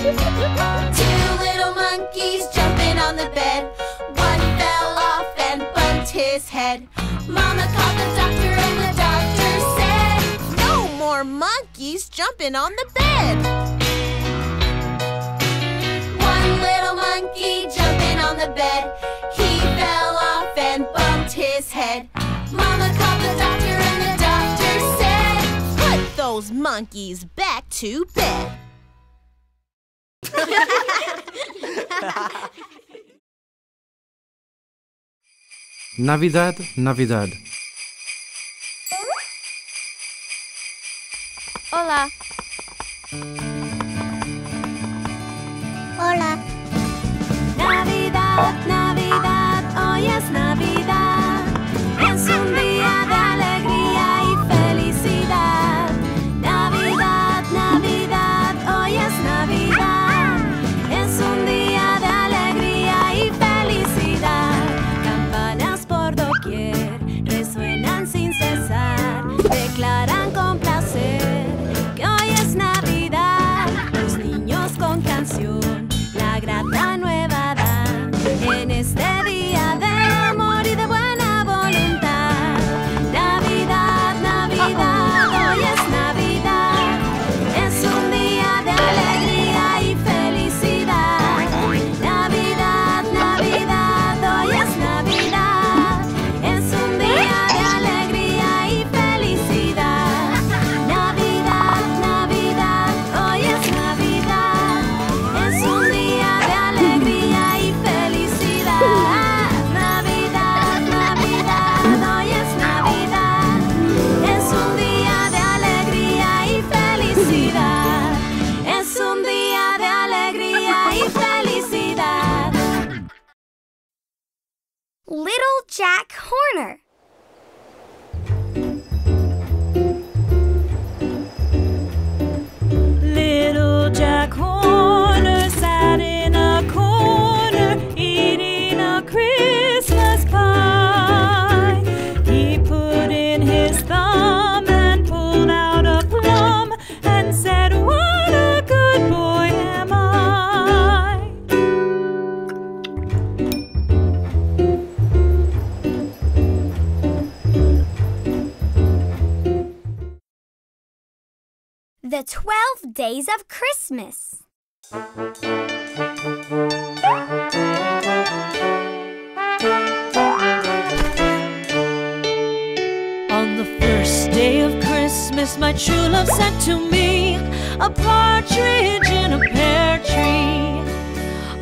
Two little monkeys jumping on the bed. One fell off and bumped his head. Mama called the doctor and the doctor said, No more monkeys jumping on the bed. One little monkey jumping on the bed. He fell off and bumped his head. Mama called the doctor and the doctor said, Put those monkeys back to bed. Navidad, Navidad. Hola. Hola. Navidad, Navidad, hoy es Navidad.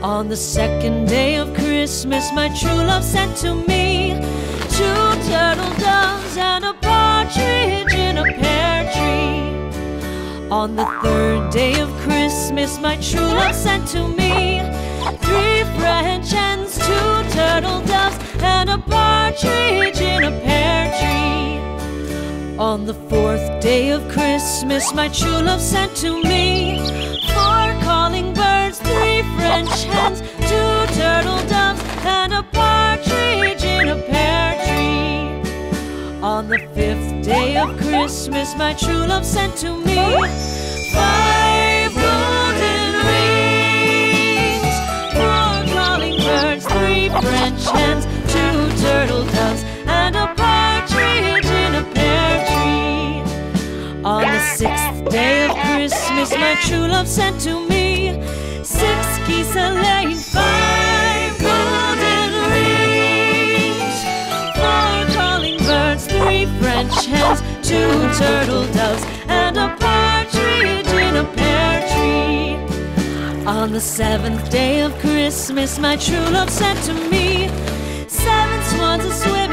On the second day of Christmas, my true love sent to me two turtle doves and a partridge in a pear tree. On the third day of Christmas, my true love sent to me three French hens, two turtle doves, and a partridge in a pear tree. On the fourth day of Christmas, my true love sent to me four calling three French hens, two turtle doves, and a partridge in a pear tree. On the fifth day of Christmas, my true love sent to me five golden rings, four calling birds, three French hens, two turtle doves, and a partridge in a pear tree. On the sixth day of Christmas my true love sent to me. Six geese a laying, five golden rings, four calling birds, three French hens, two turtle doves, and a partridge in a pear tree. On the seventh day of Christmas, my true love sent to me seven swans a swimming,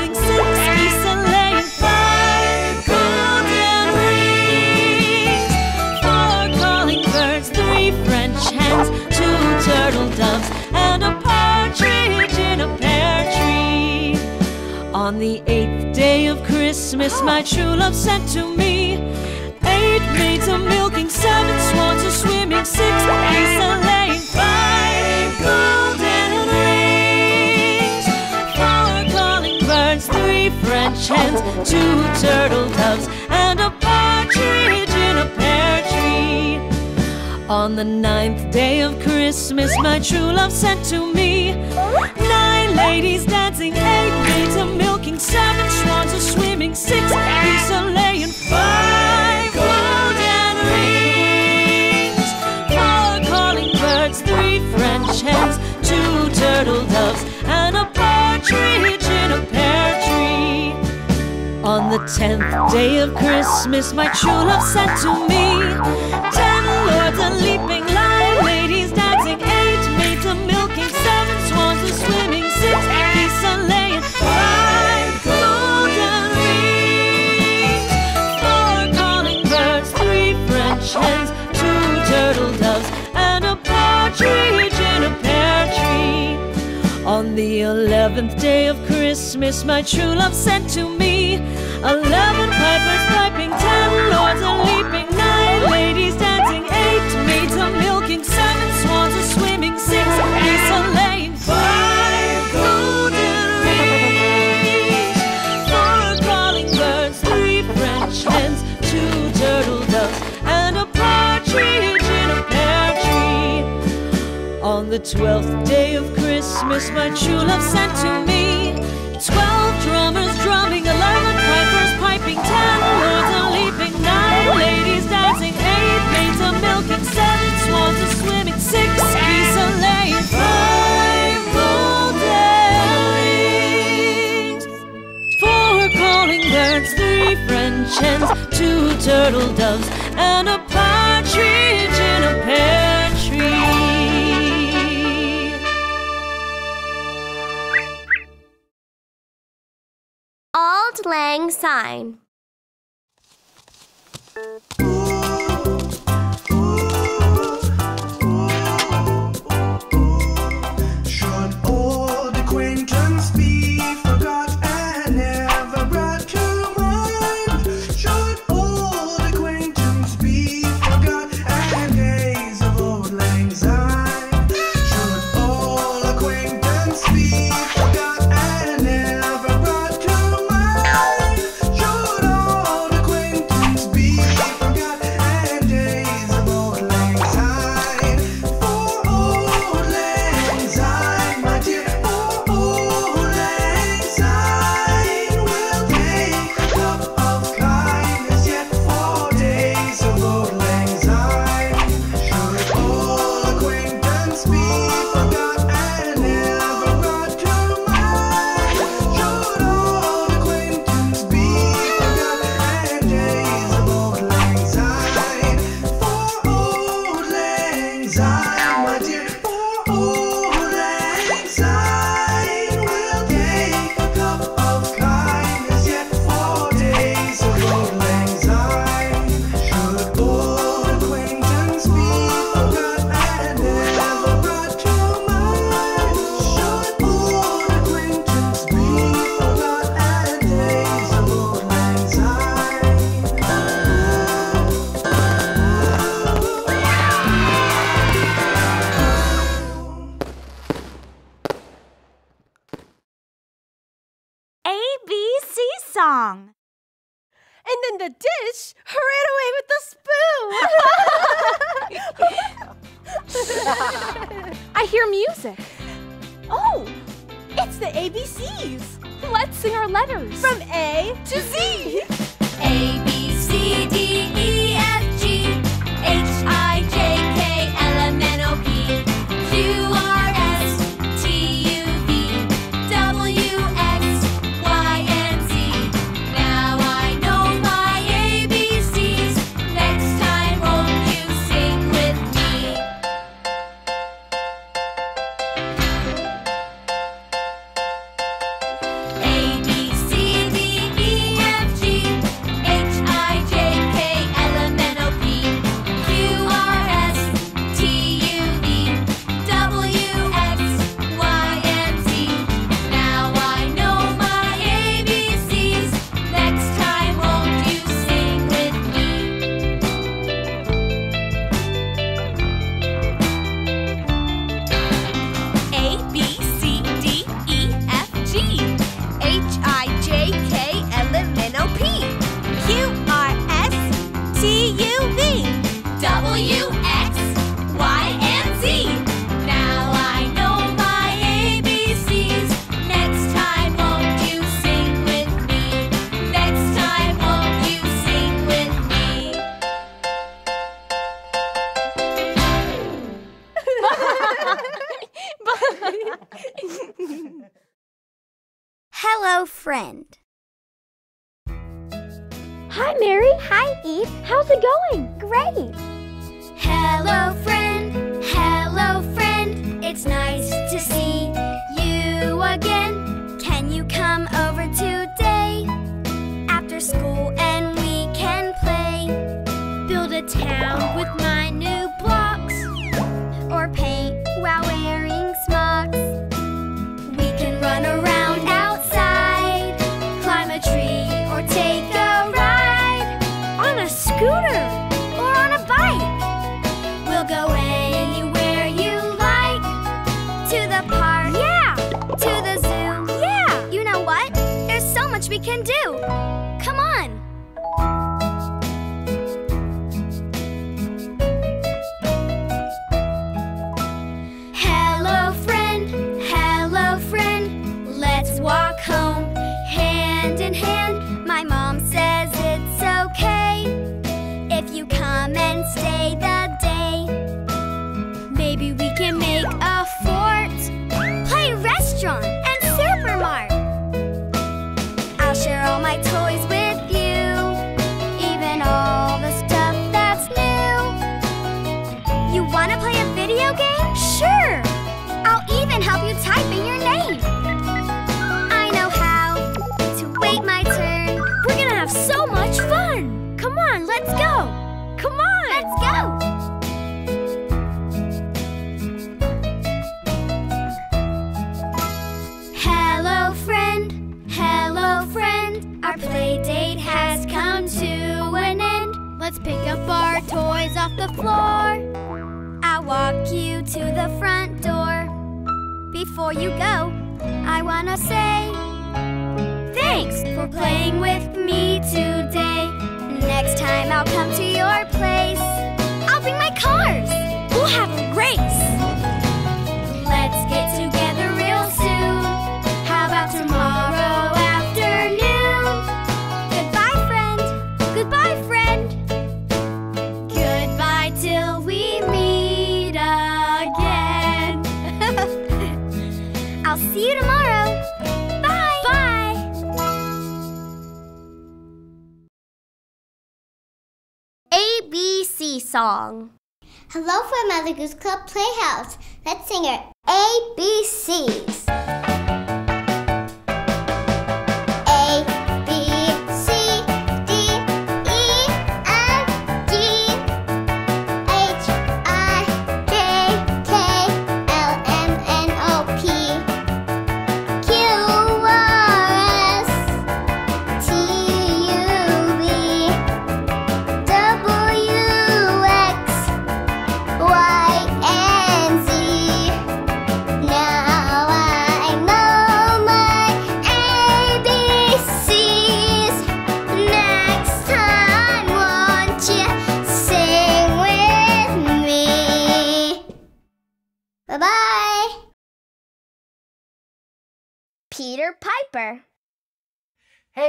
turtle doves, and a partridge in a pear tree. On the eighth day of Christmas, my true love sent to me eight maids a milking, seven swans a swimming, six geese a laying, five golden rings, four calling birds, three French hens, two turtle doves, and a On the ninth day of Christmas, my true love sent to me nine ladies dancing, eight maids a milking, seven swans a swimming, six geese a laying, five golden rings, four calling birds, three French hens, two turtle doves, and a partridge in a pear tree. On the tenth day of Christmas, my true love sent to me ten eleventh day of Christmas, my true love sent to me. Eleven pipers piping, ten lords twelfth day of Christmas, my true love sent to me. Twelve drummers drumming, eleven pipers piping, ten lords a leaping, nine ladies dancing, eight maids a milking, seven swans a swimming, six geese a laying, five golden rings, four calling birds, three French hens, two turtle doves, and a Auld floor. I'll walk you to the front door. Before you go, I wanna say thanks for playing with me today. Next time I'll come song. Hello from Mother Goose Club Playhouse. Let's sing our ABCs.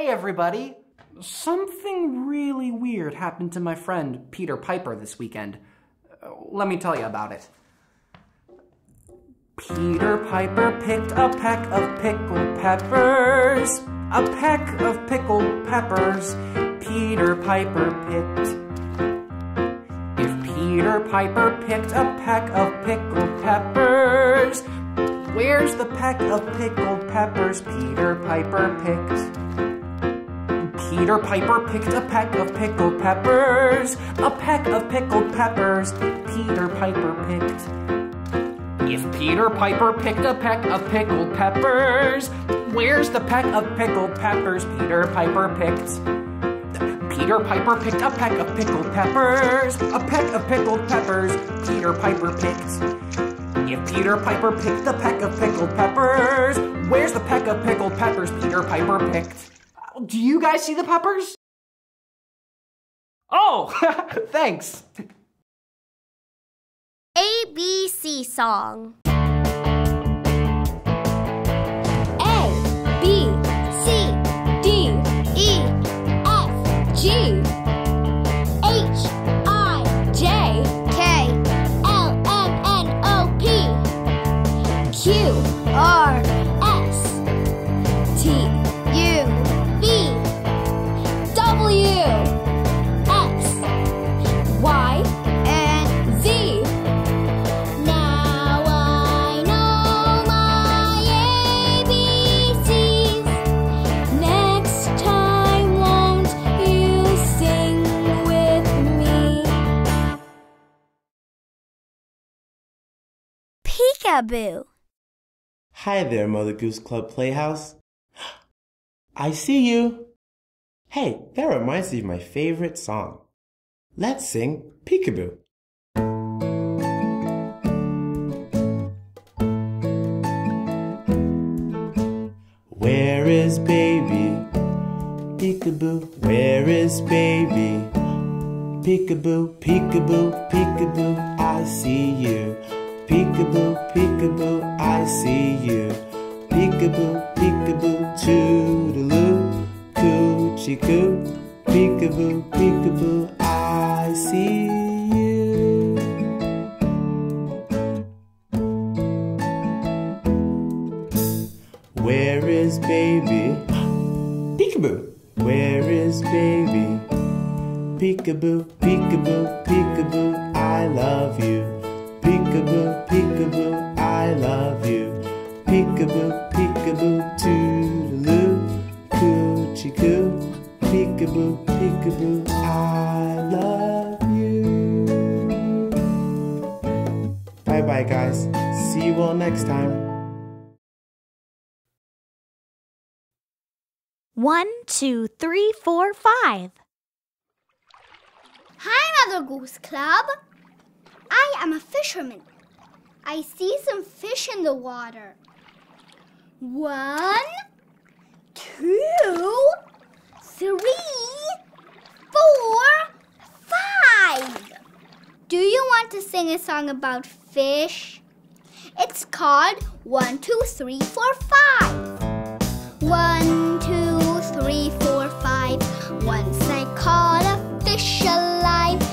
Hey, everybody! Something really weird happened to my friend Peter Piper this weekend. Let me tell you about it. Peter Piper picked a peck of pickled peppers. A peck of pickled peppers. Peter Piper picked. If Peter Piper picked a peck of pickled peppers, where's the peck of pickled peppers Peter Piper picked? Peter Piper picked a peck of pickled peppers. A peck of pickled peppers Peter Piper picked. If Peter Piper picked a peck of pickled peppers, where's the peck of pickled peppers Peter Piper picked? Peter Piper picked a peck of pickled peppers. A peck of pickled peppers Peter Piper picked. If Peter Piper picked a peck of pickled peppers, where's the peck of pickled peppers Peter Piper picked? Do you guys see the peppers? Oh, thanks. ABC song. A B C D E F G Peekaboo. Hi there, Mother Goose Club Playhouse. I see you. Hey, that reminds me of my favorite song. Let's sing Peekaboo. Where is baby? Peekaboo, where is baby? Peekaboo, peekaboo, peekaboo, I see you. Peekaboo, peekaboo, I see you. Peekaboo, peekaboo, toodaloo, coochie coo. Peekaboo, peekaboo, I see you. Where is baby? Peekaboo. Where is baby? Peekaboo, peekaboo, peekaboo, I love you. Peekaboo, peekaboo, I love you. Peekaboo, peekaboo, toodaloo, coochie coo. Peekaboo, peekaboo, I love you. Bye bye, guys. See you all next time. One, two, three, four, five. Hi, Mother Goose Club. I am a fisherman. I see some fish in the water. One, two, three, four, five. Do you want to sing a song about fish? It's called One, Two, Three, Four, Five. One, two, three, four, five. Once I caught a fish alive.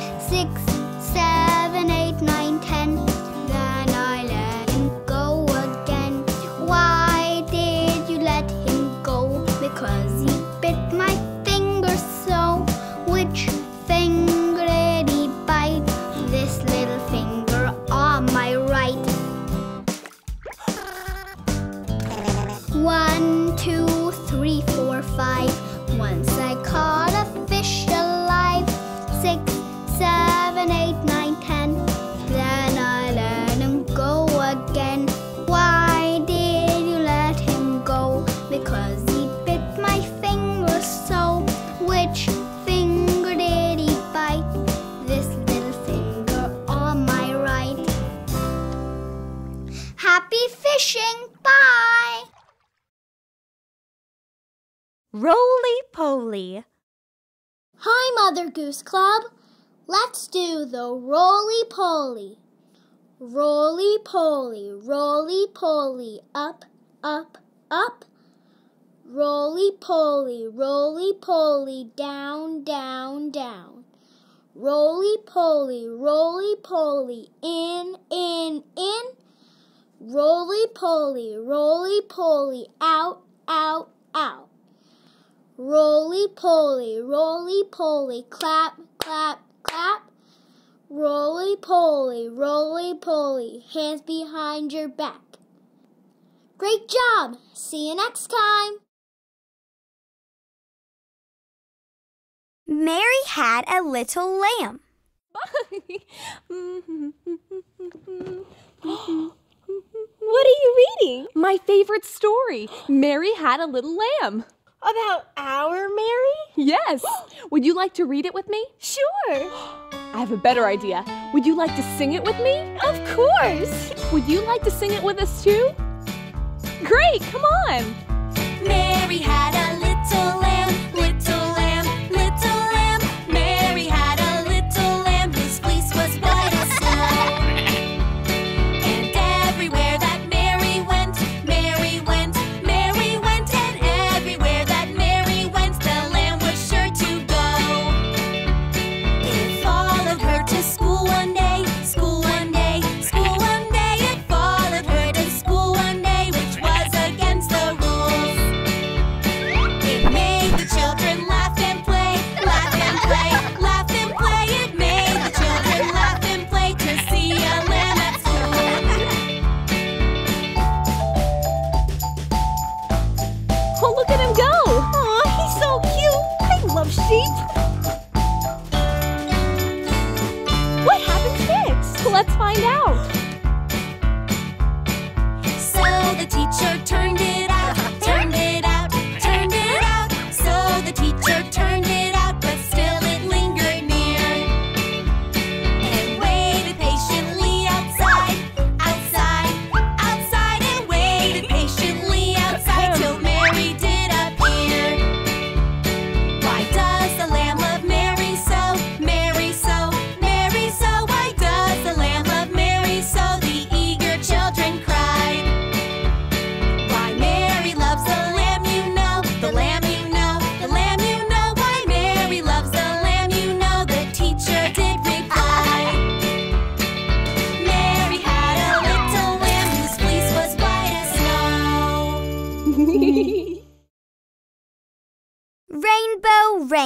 Goose Club. Let's do the roly poly. Roly poly, roly poly, up, up, up. Roly poly, roly poly, down, down, down. Roly poly, roly poly, in, in, in. Roly poly, roly poly, out, out, out. Roly poly, roly poly, clap, clap, clap. Roly poly, roly poly, hands behind your back. Great job! See you next time! Mary had a little lamb. What are you reading? My favorite story. Mary had a little lamb. About our Mary? Yes. Would you like to read it with me? Sure. I have a better idea. Would you like to sing it with me? Of course. Would you like to sing it with us too? Great, come on. Mary had a little lamb,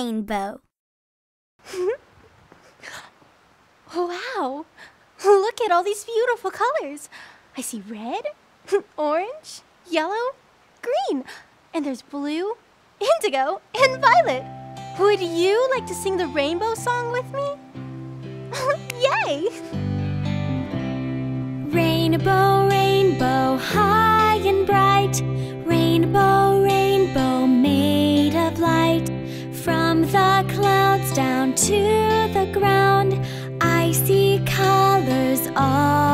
rainbow. wow! Look at all these beautiful colors. I see red, orange, yellow, green, and there's blue, indigo, and violet. Would you like to sing the rainbow song with me? Yay! Rainbow, rainbow, high and bright, rainbow down to the ground. I see colors all.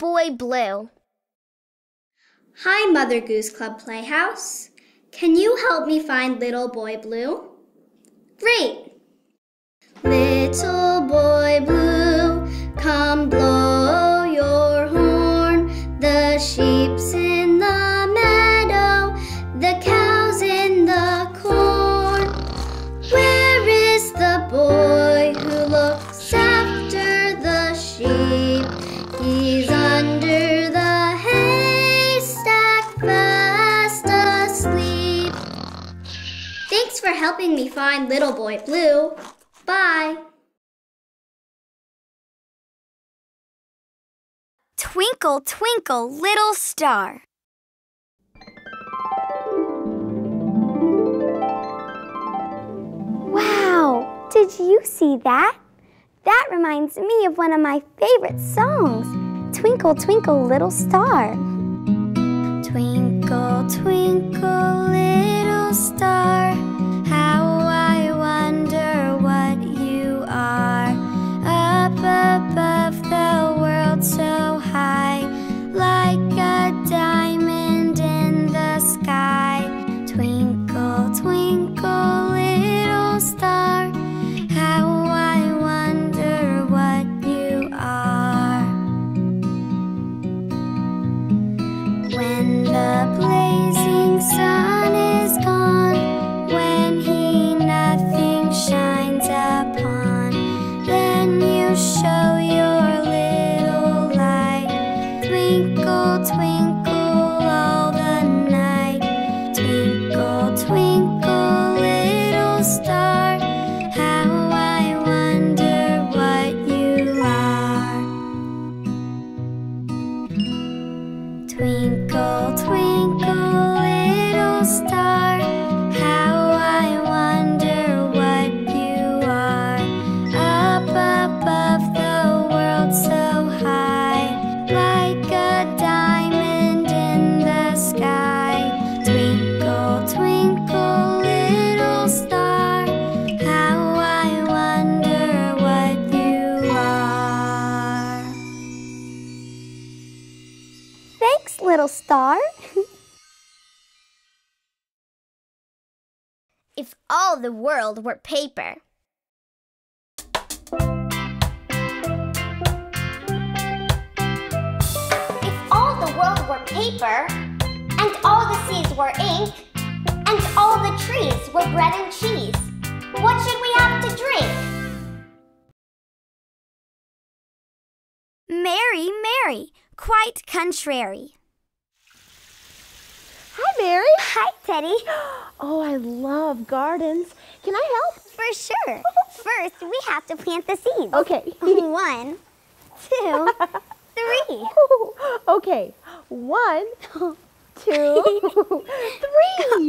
boy Blue. Hi, Mother Goose Club Playhouse. Can you help me find Little Boy Blue? Great! Little Boy Blue, come blow. helping me find Little Boy Blue. Bye. Twinkle, twinkle, little star. Wow! Did you see that? That reminds me of one of my favorite songs, Twinkle, Twinkle, Little Star. Twinkle, twinkle, little star. World were paper. If all the world were paper, and all the seas were ink, and all the trees were bread and cheese, what should we have to drink? Mary, Mary, quite contrary. Hi, Mary. Hi, Teddy. Oh, I love gardens. Can I help? For sure. First, we have to plant the seeds. Okay. One, two, three. okay. One, two, three.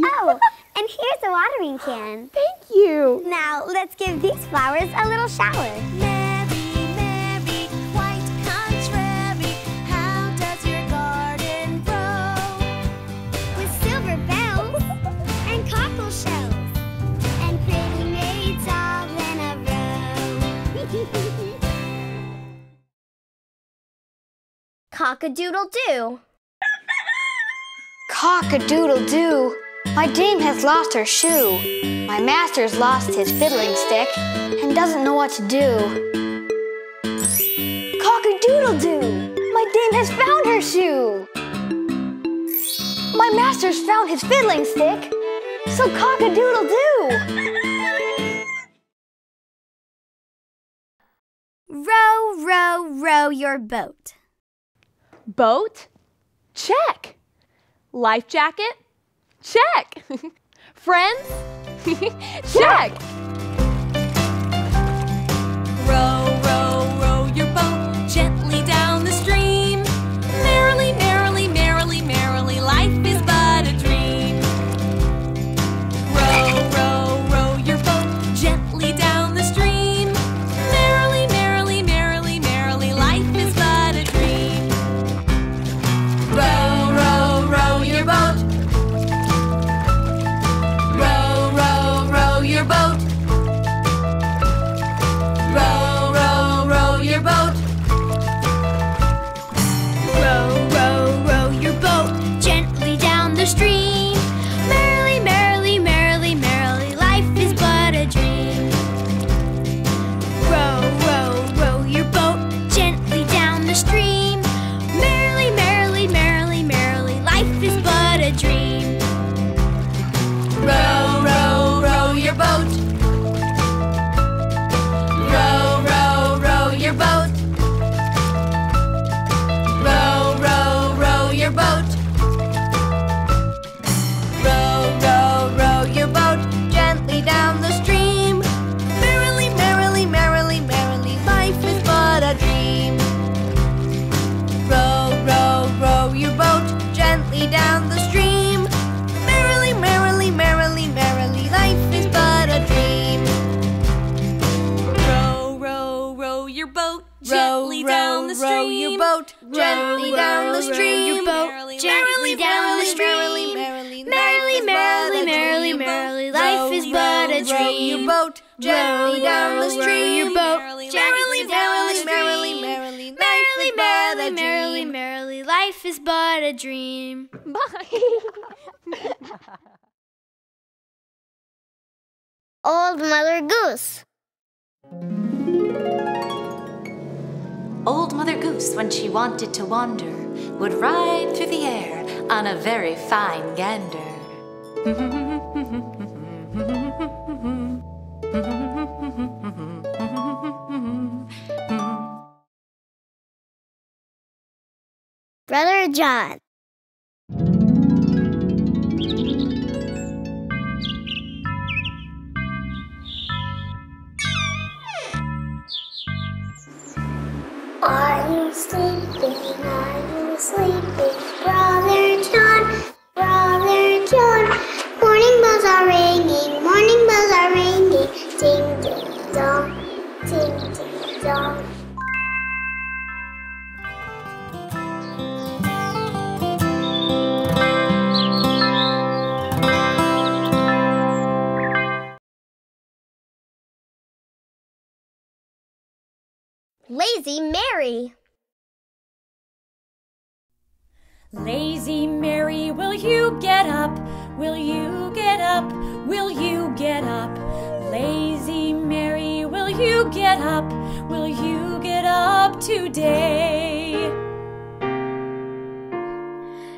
Oh, and here's a watering can. Thank you. Now, let's give these flowers a little shower. Cock-a-doodle doo. Cock a doodle doo. My dame has lost her shoe. My master's lost his fiddling stick and doesn't know what to do. Cock a doodle doo. My dame has found her shoe. My master's found his fiddling stick. So cock a doodle doo. Row, row, row your boat. Boat? Check. Life jacket? Check. Friends? Check. Gently down the stream. Your boat gently down the stream. Merrily, merrily, merrily, merrily, life is but a dream. Your boat gently down the stream. Your boat gently down the merrily, stream. merrily, merrily, merrily, merrily, merrily, life is but a dream. Bye. Old Mother Goose. Old Mother Goose, when she wanted to wander, would ride through the air on a very fine gander. Brother John. Lazy Mary. Lazy Mary, will you get up? Will you get up? Will you get up? Lazy Mary, will you get up? Will you get up today?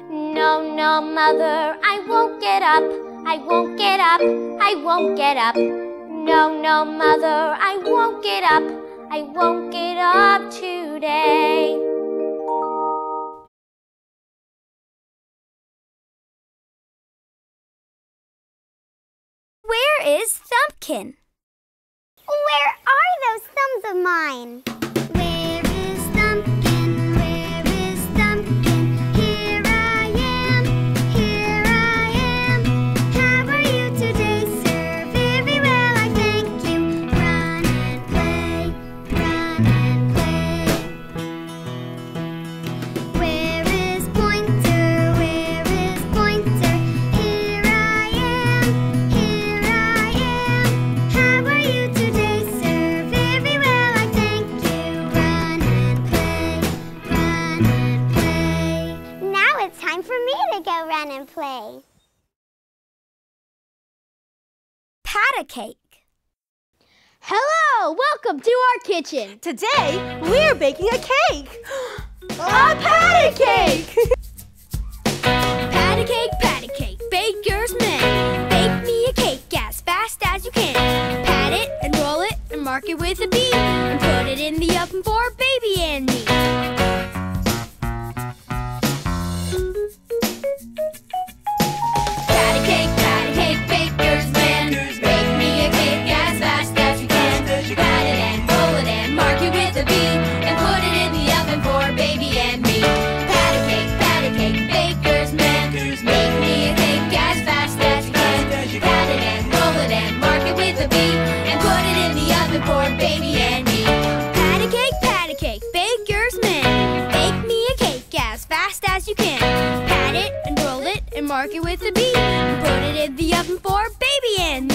No, no, mother, I won't get up. I won't get up. I won't get up. No, no, mother, I won't get up. I won't get up today. Where is Thumbkin? Where are those thumbs of mine? Play. Pat a cake. Hello, welcome to our kitchen. Today, we're baking a cake. A patty cake. Patty cake, patty cake, baker's man. Bake me a cake as fast as you can. Pat it and roll it and mark it with a B. And put it in the oven for baby and me. With a B. And put it in the oven for baby and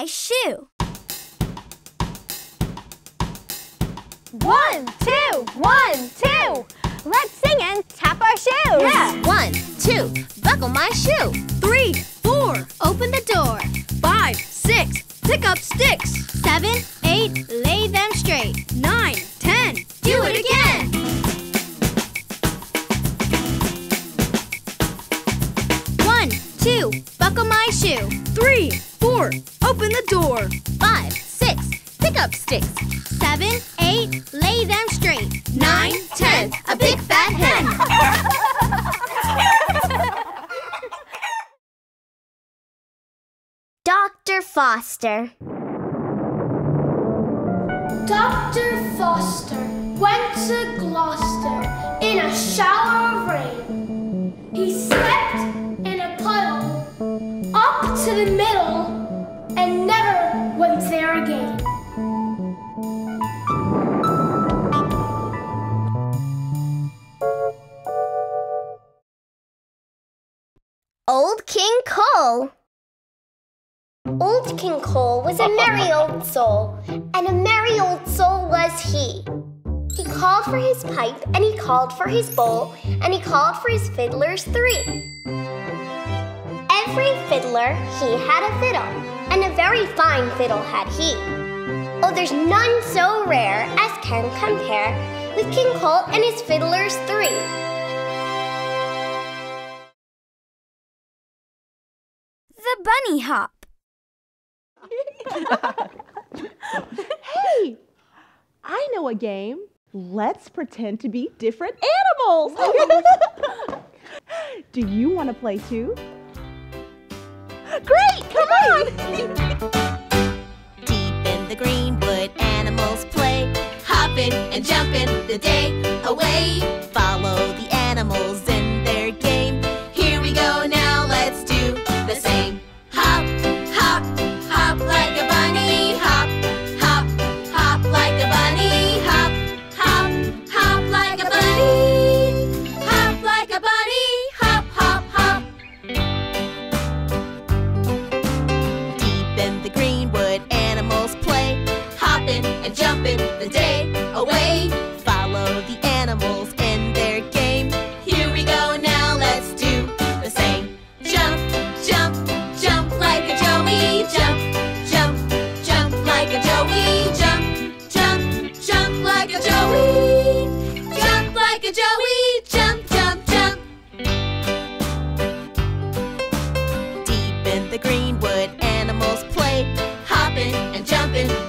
my shoe. One, two, one, two. Let's sing and tap our shoes. Yeah. One, two, buckle my shoe. Three, four, open the door. Five, six, pick up sticks. Seven, eight, lay them straight. Nine, ten, do it again. One, two, buckle my shoe. Three, four, open the door. Five, six, pick up sticks. Seven, eight, lay them straight. Nine, ten, a big fat hen. Dr. Foster. Dr. Foster went to Gloucester in a shower of rain. He slept in a puddle up to the middle Old King Cole. Old King Cole was a merry old soul, and a merry old soul was he. He called for his pipe, and he called for his bowl, and he called for his fiddlers three. Every fiddler he had a fiddle, and a very fine fiddle had he. Oh, there's none so rare as can compare with King Cole and his fiddlers three. bunny hop. hey, I know a game. Let's pretend to be different animals. Do you want to play too? Great, come on! Deep in the greenwood, animals play. Hopping and jumping the day away. Follow the animals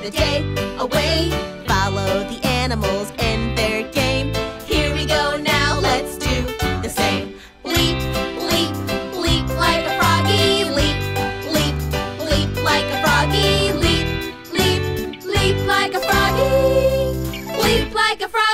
the day away. Follow the animals and their game. Here we go now, let's do the same. Leap, leap, leap like a froggy. Leap, leap, leap like a froggy. Leap, leap, leap like a froggy. Leap like a froggy.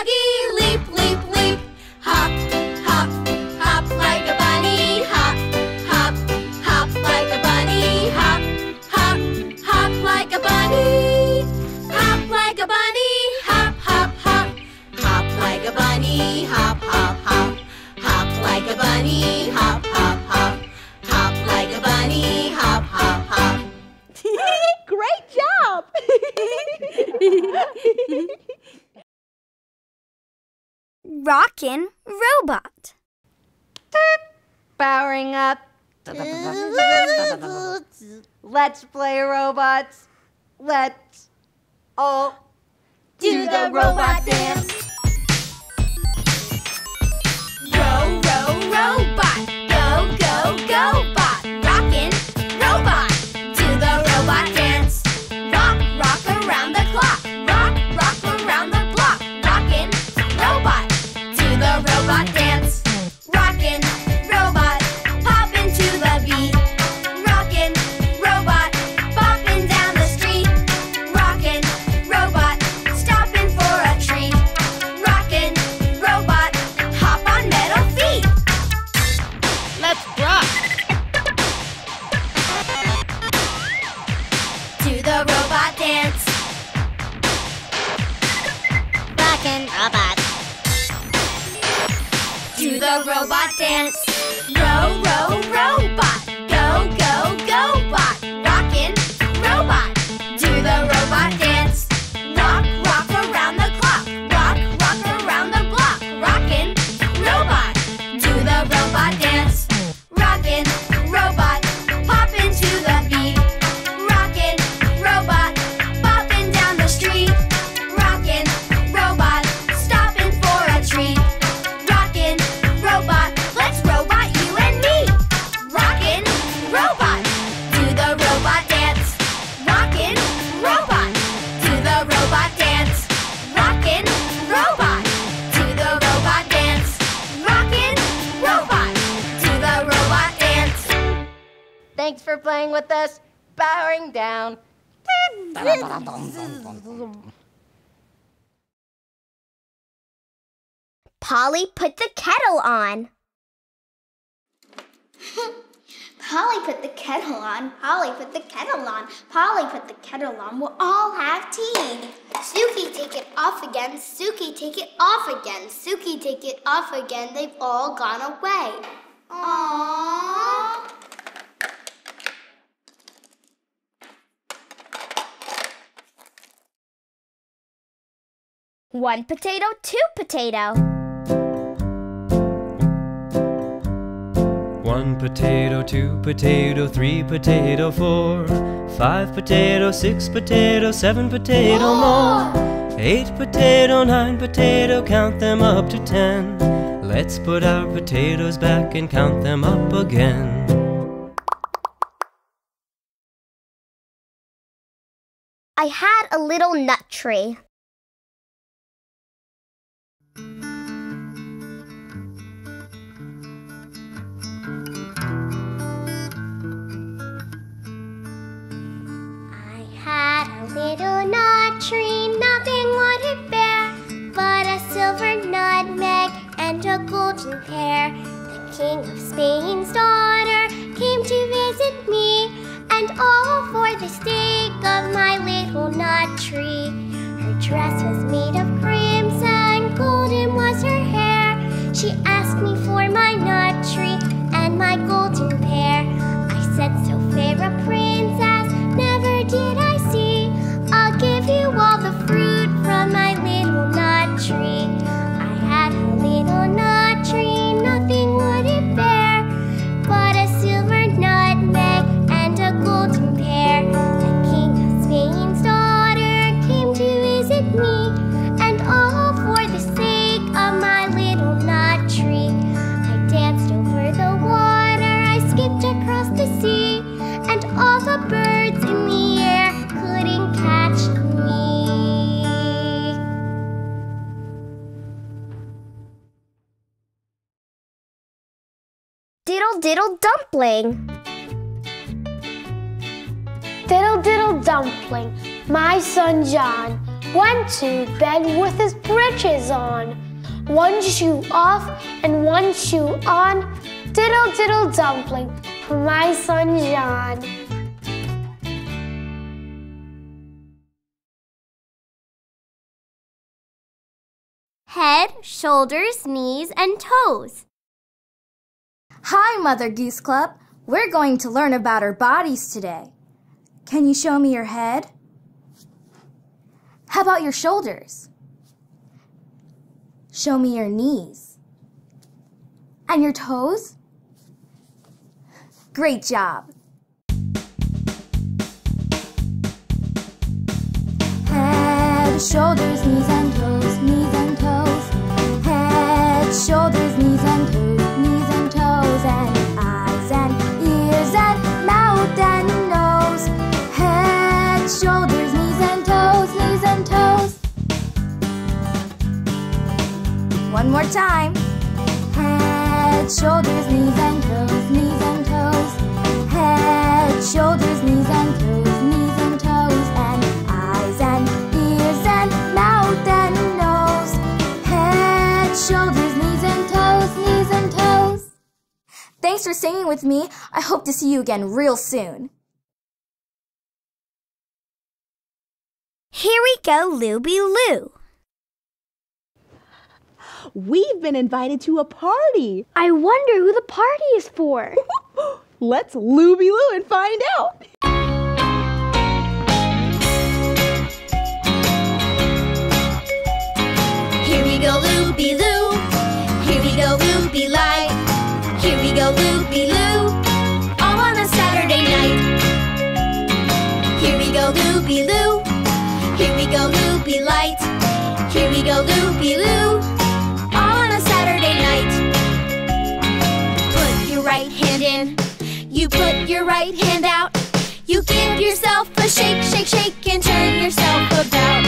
Let's play robots. Let's all do the robot dance. dance. for playing with us, bowing down. Polly put the kettle on. Polly put the kettle on. Polly put the kettle on. Polly put the kettle on. We'll all have tea. Suki, take it off again. Suki, take it off again. Suki, take it off again. They've all gone away. Aww. One potato, two potato. One potato, two potato, three potato, four. Five potato, six potato, seven potato more. Eight potato, nine potato, count them up to ten. Let's put our potatoes back and count them up again. I had a little nut tree. Little nut tree, nothing would it bear but a silver nutmeg and a golden pear. The king of Spain's daughter came to visit me, and all for the sake of my little nut tree. Her dress was made of crimson, golden was her hair. She asked me for my nut tree and my golden Dumpling. Diddle diddle dumpling, my son John went to bed with his breeches on. One shoe off and one shoe on. Diddle diddle dumpling my son John. Head, shoulders, knees, and toes. Hi, Mother Goose Club. We're going to learn about our bodies today. Can you show me your head? How about your shoulders? Show me your knees. And your toes? Great job. Head, shoulders, knees and toes, knees and toes. Head, shoulders, knees and toes, One more time. Head, shoulders, knees and toes, knees and toes. Head, shoulders, knees and toes, knees and toes, and eyes and ears and mouth and nose. Head, shoulders, knees and toes, knees and toes. Thanks for singing with me. I hope to see you again real soon. Here we go, Looby Loo. We've been invited to a party. I wonder who the party is for. Let's Looby Loo and find out. Here we go, Looby Loo. Put your right hand out. You give yourself a shake, shake, shake, and turn yourself about.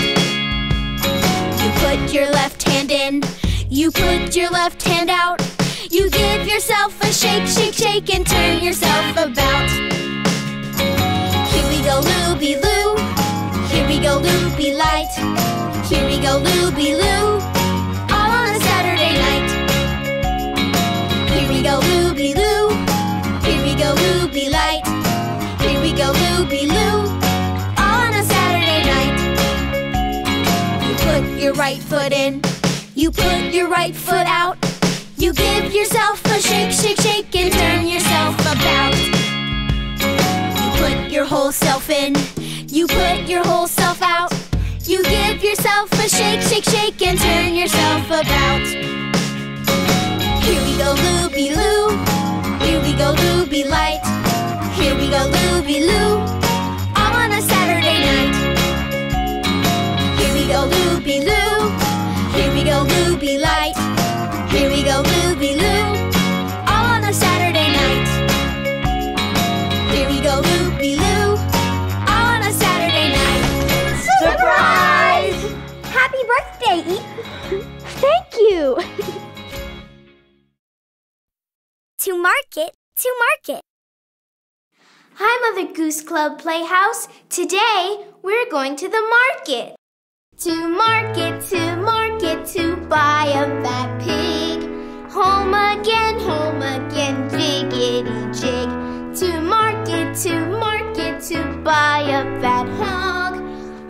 You put your left hand in. You put your left hand out. You give yourself a shake, shake, shake, and turn yourself about. Here we go, Looby Loo. Here we go, Looby Light. Here we go, Looby Loo. Put your right foot out. You give yourself a shake, shake, shake, and turn yourself about. You put your whole self in. You put your whole self out. You give yourself a shake, shake, shake, and turn yourself about. Here we go, Looby Loo. Here we go, Looby Light. Here we go, Looby Loo. On a Saturday night. Here we go, Looby Loo. We go, Looby Loo. All on a Saturday night. Here we go, Looby Loo. All on a Saturday night. Surprise! Happy birthday, Thank you. to market, to market. Hi, Mother Goose Club Playhouse. Today we're going to the market. To market, to market, to buy a fat pig. Home again, home again, jiggity jig. To market, to market, to buy a fat hog.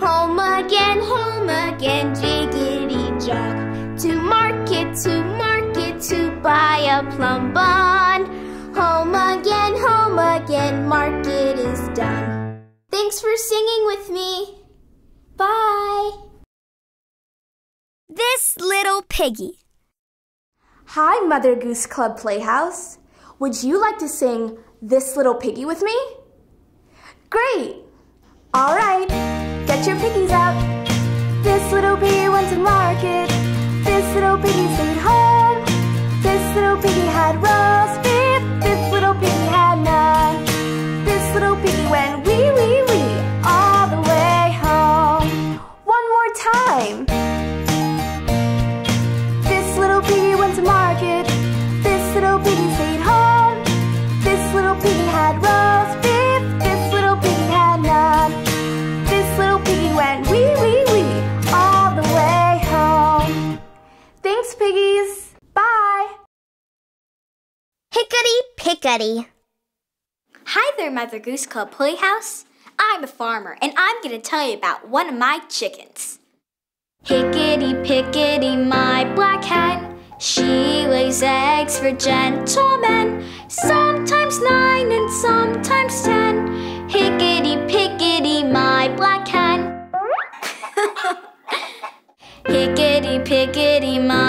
Home again, home again, jiggity jog. To market, to market, to buy a plum bun. Home again, home again, market is done. Thanks for singing with me. Bye. This little piggy. Hi, Mother Goose Club Playhouse. Would you like to sing This Little Piggy with me? Great! All right, get your piggies out. This little piggy went to market. This little piggy stayed home. This little piggy had roast beef. This little piggy had none. This little piggy went wee wee wee all the way home. One more time. Hickety pickety. Hi there, Mother Goose Club Playhouse. I'm a farmer, and I'm going to tell you about one of my chickens. Hickety pickety, my black hen. She lays eggs for gentlemen, sometimes nine and sometimes ten. Hickety pickety, my black hen. Hickety pickety, my.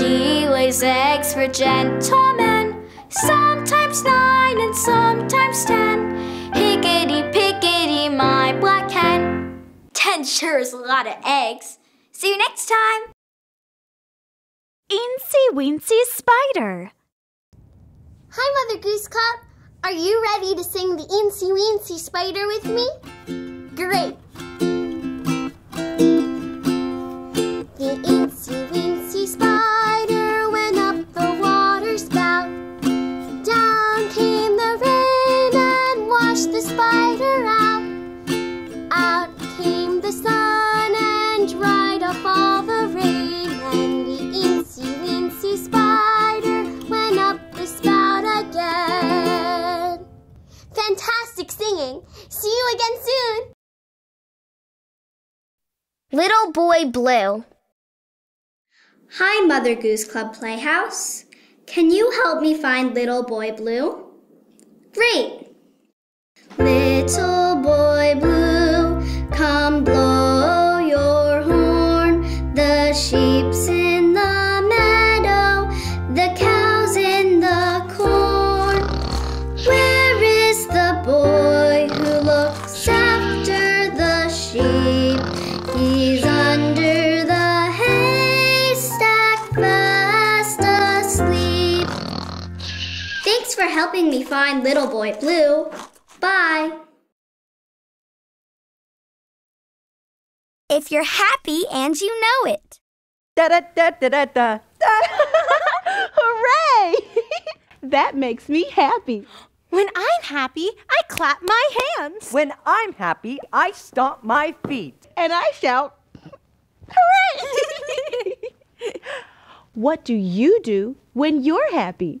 She lays eggs for gentlemen, sometimes nine and sometimes ten. Hickety pickety, my black hen. Ten sure is a lot of eggs. See you next time. Eensy Weensy Spider. Hi, Mother Goose Club. Are you ready to sing the Eensy Weensy Spider with me? Great. Singing! See you again soon! Little Boy Blue. Hi, Mother Goose Club Playhouse. Can you help me find Little Boy Blue? Great. Little boy blue, come blow your horn. The sheep's in helping me find Little Boy Blue. Bye. If you're happy and you know it. Da da da da da da. Hooray! that makes me happy. When I'm happy, I clap my hands. When I'm happy, I stomp my feet. And I shout, Hooray! What do you do when you're happy?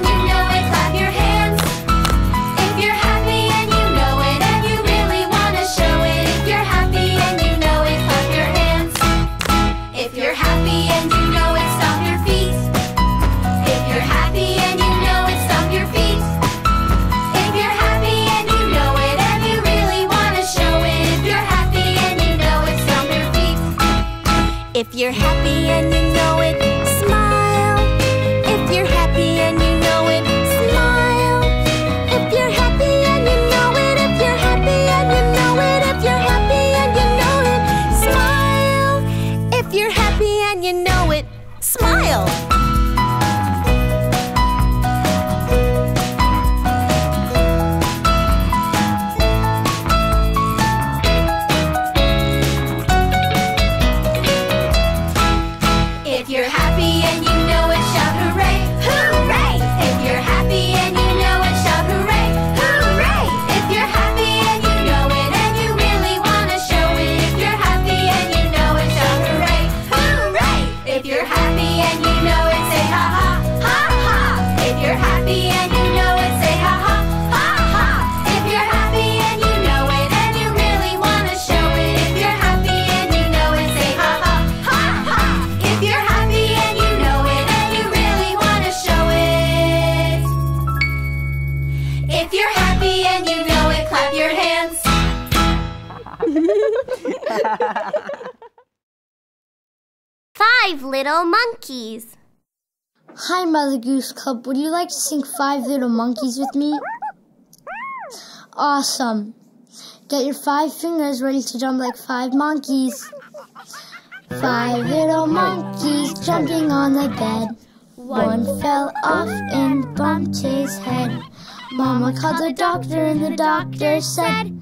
Five little monkeys. Hi, Mother Goose Club. Would you like to sing Five Little Monkeys with me? Awesome. Get your five fingers ready to jump like five monkeys. Five little monkeys jumping on the bed. One fell off and bumped his head. Mama called the doctor and the doctor said,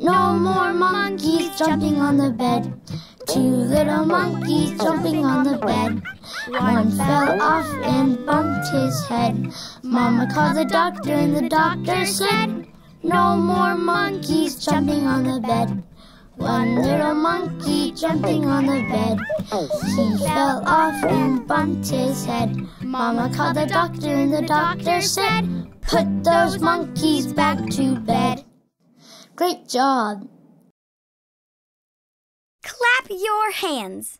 No more monkeys jumping on the bed. Two little monkeys jumping on the bed. One fell off and bumped his head. Mama called the doctor and the doctor said, No more monkeys jumping on the bed. One little monkey jumping on the bed. He fell off and bumped his head. Mama called the doctor and the doctor said, Put those monkeys back to bed. Great job. Clap your hands.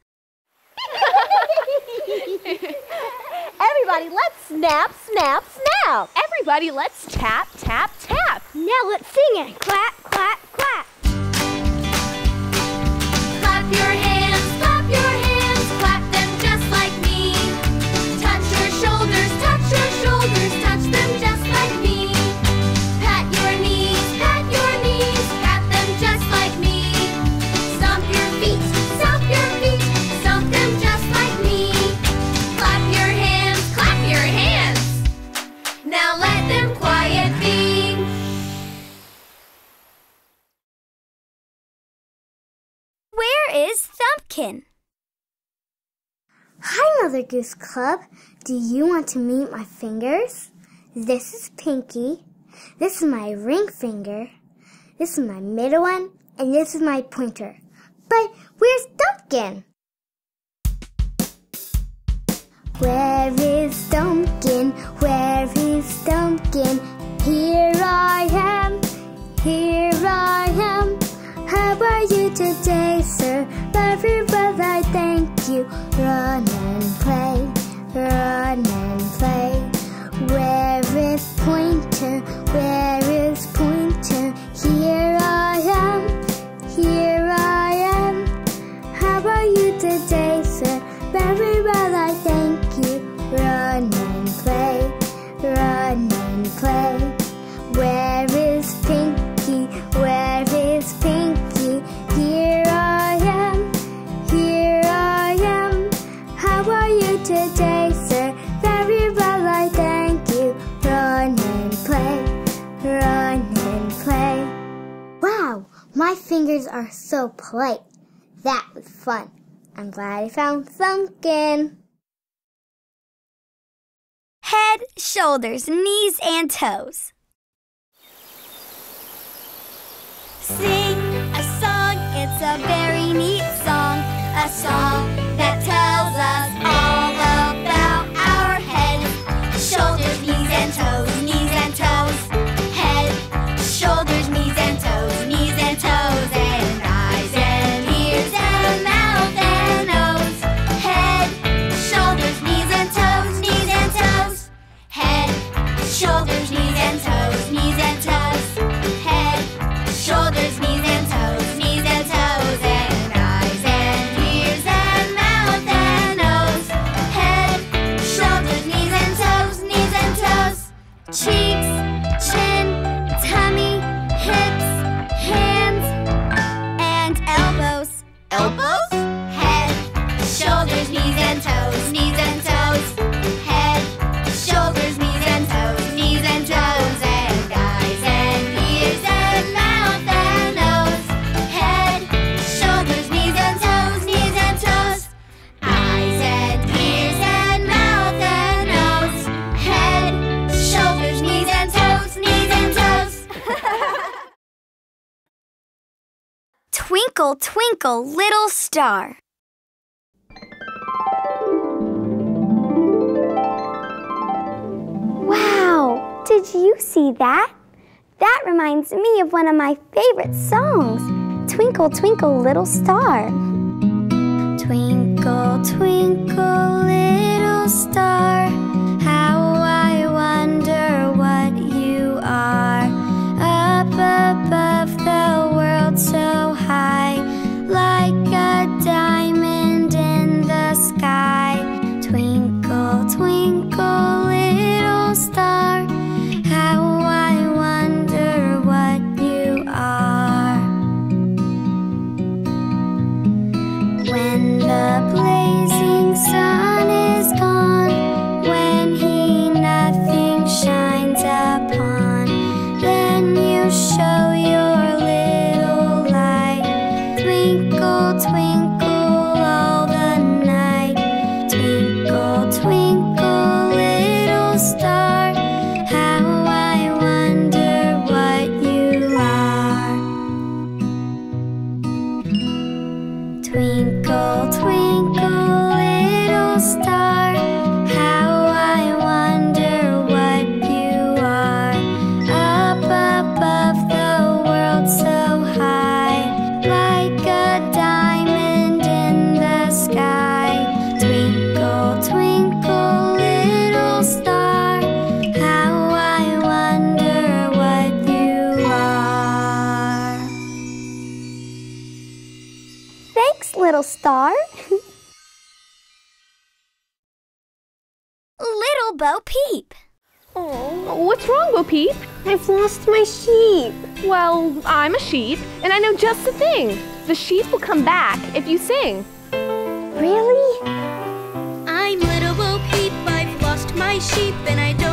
Everybody, let's snap, snap, snap. Everybody, let's tap, tap, tap. Now let's sing it. Clap, clap, clap. Hi, Mother Goose Club. Do you want to meet my fingers? This is Pinky. This is my ring finger. This is my middle one. And this is my pointer. But where's Thumbkin? Where is Thumbkin? Where is Thumbkin? Here I am. Here I am. How are you today, sir? Very well, I thank you. Run and play, run and play. Where is Pointer? Where my fingers are so polite. That was fun. I'm glad I found Thumbkin. Head, shoulders, knees, and toes. Sing a song, it's a very neat song. A song Twinkle, little star. Wow, did you see that? That reminds me of one of my favorite songs, Twinkle, Twinkle, Little Star. Twinkle, twinkle, little star, how I wonder what you are. Up above the world so Twinkle, twinkle, I've lost my sheep. Well, I'm a sheep, and I know just the thing. The sheep will come back if you sing. Really? I'm little Bo Peep, I've lost my sheep and I don't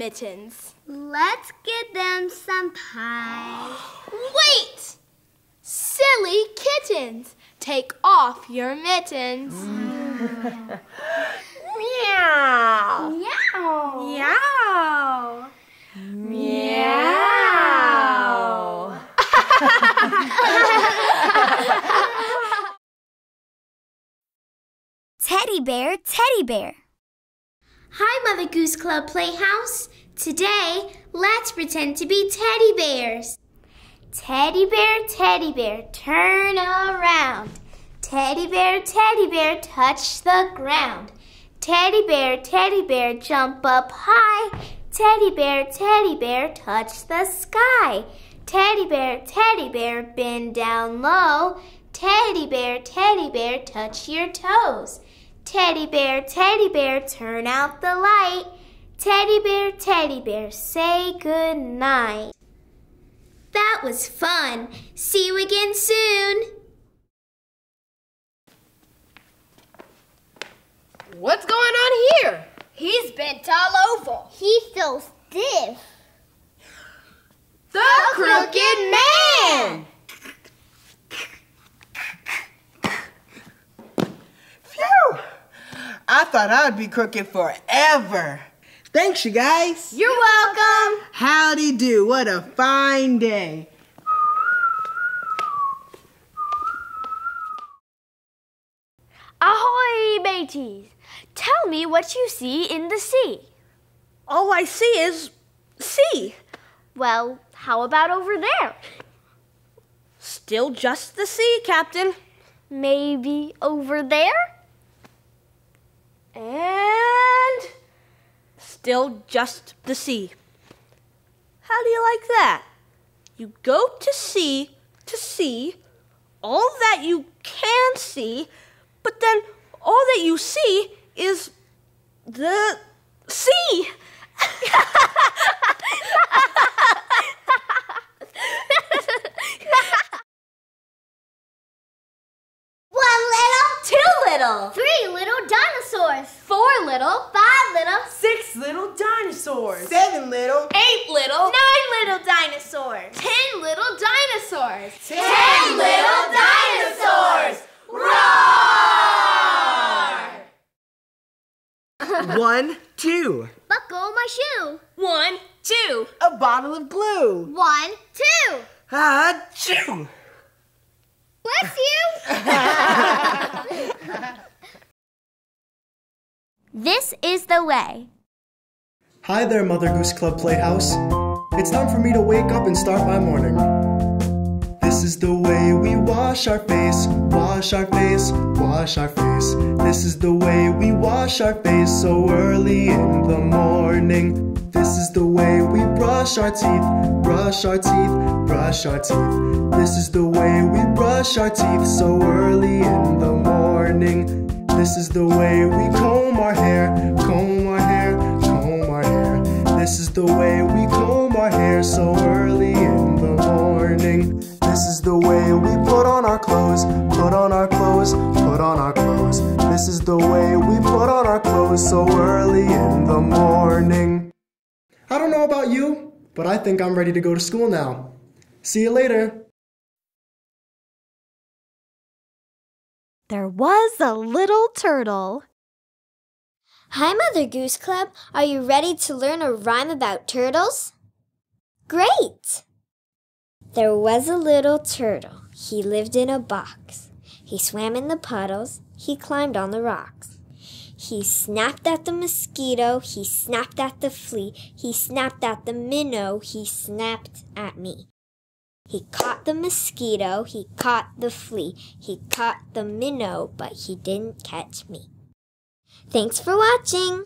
mittens. Let's get them some pie. Wait! Silly kittens, take off your mittens. Meow. Meow. Meow. Meow. Teddy bear, teddy bear. Hi, Mother Goose Club Playhouse. Today, let's pretend to be teddy bears. Teddy bear, teddy bear, turn around. Teddy bear, teddy bear, touch the ground. Teddy bear, teddy bear, jump up high. Teddy bear, teddy bear, touch the sky. Teddy bear, teddy bear, bend down low. Teddy bear, teddy bear, touch your toes. Teddy bear, teddy bear, turn out the light. Teddy bear, teddy bear, say good night. That was fun. See you again soon. What's going on here? He's bent all over. He's so stiff. The Crooked Man! Phew! I thought I'd be crooked forever. Thanks, you guys. You're welcome. Howdy do. What a fine day. Ahoy, mateys! Tell me what you see in the sea. All I see is sea. Well, how about over there? Still just the sea, Captain. Maybe over there? And still just the sea. How do you like that? You go to sea to see all that you can see, but then all that you see is the sea. One little, Two little. three little dinosaurs, four little, five little, Six little dinosaurs. Seven little. Eight little. nine little dinosaurs, ten little dinosaurs, Ten little dinosaurs. Roar! One, two. Buckle my shoe. One, two. A bottle of glue. One, two. Ah, chew. Bless you. this is the way. Hi there, Mother Goose Club Playhouse. It's time for me to wake up and start my morning. This is the way we wash our face, wash our face, wash our face. This is the way we wash our face so early in the morning. This is the way we brush our teeth, brush our teeth, brush our teeth. This is the way we brush our teeth so early in the morning. This is the way we comb our hair, comb our hair, comb our hair. This is the way we comb our hair so early in the morning. This is the way we put on our clothes, put on our clothes, put on our clothes. This is the way we put on our clothes so early in the morning. I don't know about you, but I think I'm ready to go to school now. See you later. There was a little turtle. Hi, Mother Goose Club. Are you ready to learn a rhyme about turtles? Great! There was a little turtle. He lived in a box. He swam in the puddles. He climbed on the rocks. He snapped at the mosquito. He snapped at the flea. He snapped at the minnow. He snapped at me. He caught the mosquito. He caught the flea. He caught the minnow, but he didn't catch me. Thanks for watching.